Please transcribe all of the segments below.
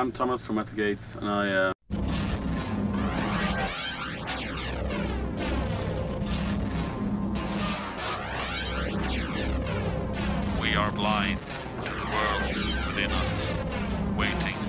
I'm Tomas from At Gates, and I. Uh... We are blind to the worlds within us, waiting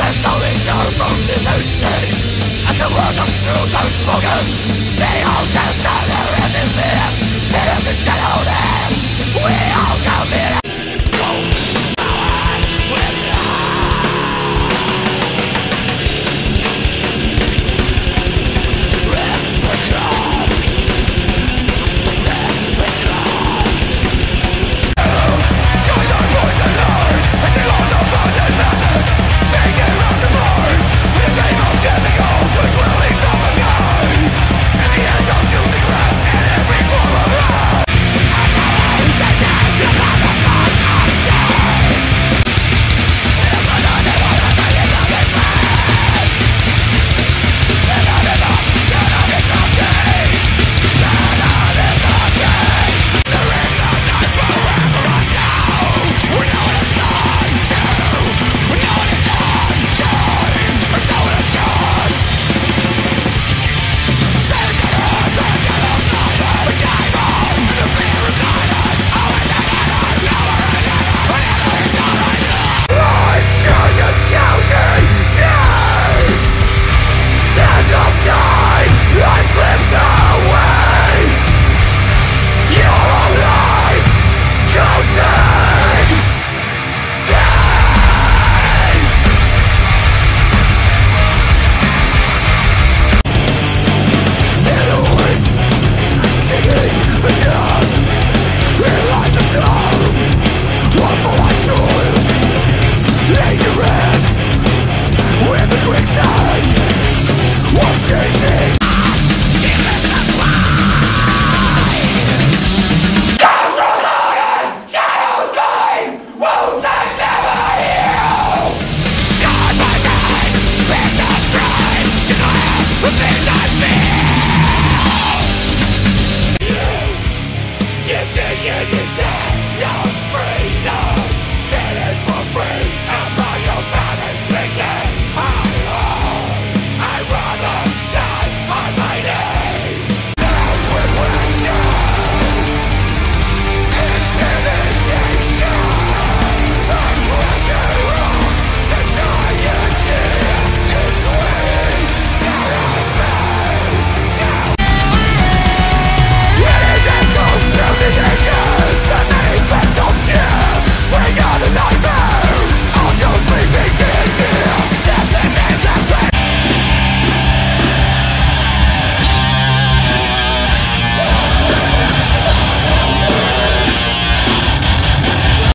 There's no return from this state As the words of truth are spoken They all shall gather in the fear. In the shadow then. We all shall be